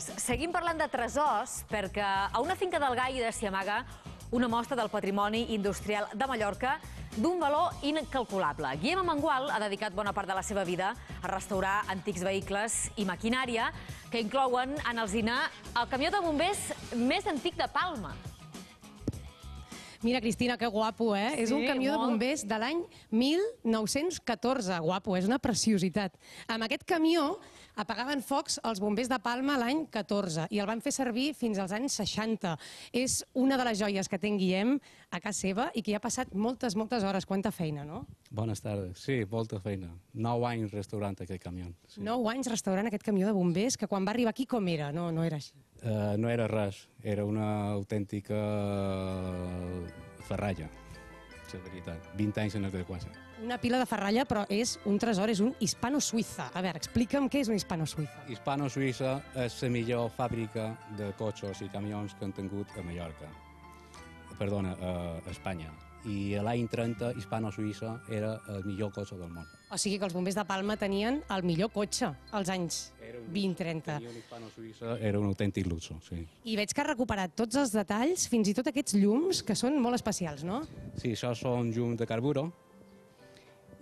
Seguim parlant de tresors perquè a una finca del Gaida s'hi amaga una mostra del patrimoni industrial de Mallorca d'un valor incalculable. Guillem Amengual ha dedicat bona part de la seva vida a restaurar antics vehicles i maquinària que inclouen en alzina el camió de bombers més antic de Palma. Mira, Cristina, que guapo, eh? Sí, és un camió de molt. bombers de l'any 1914. Guapo, és una preciositat. Amb aquest camió apagaven focs els bombers de Palma l'any 14 i el van fer servir fins als anys 60. És una de les joies que té en Guillem a casa seva i que hi ha passat moltes, moltes hores. Quanta feina, no? Bones tardes. Sí, molta feina. 9 anys restaurant aquest camió. Sí. 9 anys restaurant aquest camió de bombers que quan va arribar aquí com era? No, no era així. Uh, no era res, era una autèntica ferralla, la veritat. 20 anys en cosa. Una pila de ferralla, però és un tresor, és un hispano-suïssa. A veure, explica'm què és un hispano-suïssa. Hispano-Suïssa és la millor fàbrica de cotxes i camions que han tingut a Mallorca. Perdona, a Espanya. I l'any 30, Hispano-Suïssa era el millor cotxe del món. O sigui que els bombers de Palma tenien el millor cotxe als anys Era un- 20-30. Tenir un Hispano-Suïssa era un autèntic luxe, sí. I veig que ha recuperat tots els detalls, fins i tot aquests llums, que són molt especials, no? Sí, això són llums de carburo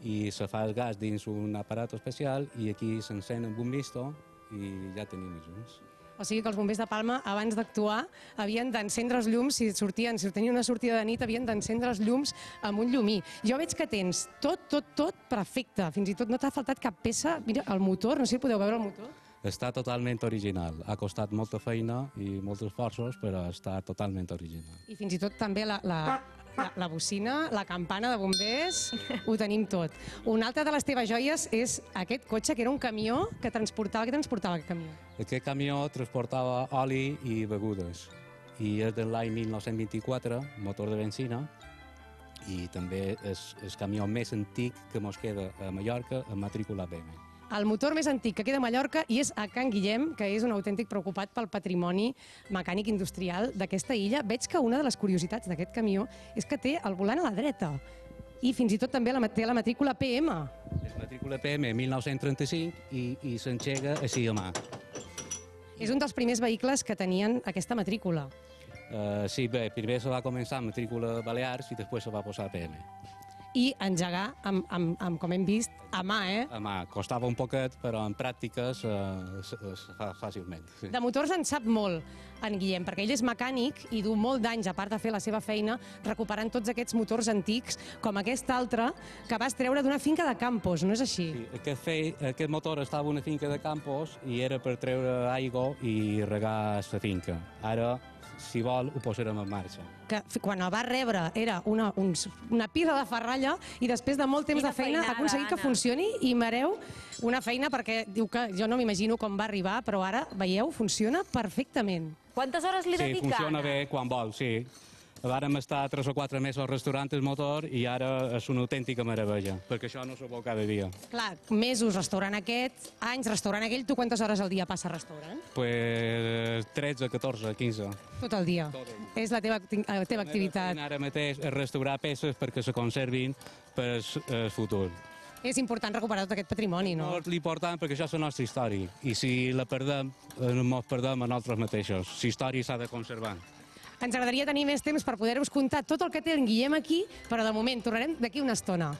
i se fa el gas dins un aparat especial i aquí s'encén amb un misto i ja tenim els llums. O sigui que els bombers de Palma, abans d'actuar, havien d'encendre els llums, si sortien, si tenien una sortida de nit, havien d'encendre els llums amb un llumí. Jo veig que tens tot, tot, tot perfecte. Fins i tot no t'ha faltat cap peça. Mira, el motor, no sé si podeu veure el motor. Està totalment original. Ha costat molta feina i molts esforços, però està totalment original. I fins i tot també la, la, la, la bocina, la campana de bombers, ho tenim tot. Una altra de les teves joies és aquest cotxe, que era un camió que transportava... Què transportava aquest camió? Aquest camió transportava oli i begudes i és de l'any 1924, motor de benzina, i també és el camió més antic que mos queda a Mallorca amb matrícula BM. El motor més antic que queda a Mallorca i és a Can Guillem, que és un autèntic preocupat pel patrimoni mecànic industrial d'aquesta illa. Veig que una de les curiositats d'aquest camió és que té el volant a la dreta i fins i tot també la, té la matrícula PM. És matrícula PM 1935 i, i s'engega així a mà. És un dels primers vehicles que tenien aquesta matrícula. Uh, sí, bé, primer se va començar amb matrícula Balears i després se va posar PM. I engegar, amb, amb, amb, com hem vist, a mà, eh? A mà, costava un poquet, però en pràctiques uh, es, es fa fàcilment. Sí. De motors en sap molt, en Guillem, perquè ell és mecànic i du molt d'anys, a part de fer la seva feina, recuperant tots aquests motors antics, com aquest altre, que vas treure d'una finca de Campos, no és així? Sí, aquest, fei, aquest motor estava a una finca de Campos i era per treure aigua i regar la finca. Ara, si vol, ho posarem en marxa. Que quan el va rebre era una, uns, una pila de ferralla i després de molt temps Quina de feina feinada, ha aconseguit que Anna. funcioni i mareu una feina perquè diu que jo no m'imagino com va arribar, però ara, veieu, funciona perfectament. Quantes hores li Sí, dedica? funciona Anna? bé quan vol, sí. Vàrem estar tres o quatre mesos al restaurant el motor i ara és una autèntica meravella, perquè això no s'ho vol cada dia. Clar, mesos restaurant aquest, anys restaurant aquell, tu quantes hores al dia passa restaurant? Pues 13, 14, 15. Tot el dia. Tot el dia. És la teva, la teva activitat. Ara mateix és restaurar peces perquè se conservin per el futur. És important recuperar tot aquest patrimoni, no? Molt important perquè això és la nostra història i si la perdem, eh, ens perdem a nosaltres mateixos. La història s'ha de conservar. Ens agradaria tenir més temps per poder-vos contar tot el que té en Guillem aquí, però de moment tornarem d'aquí una estona.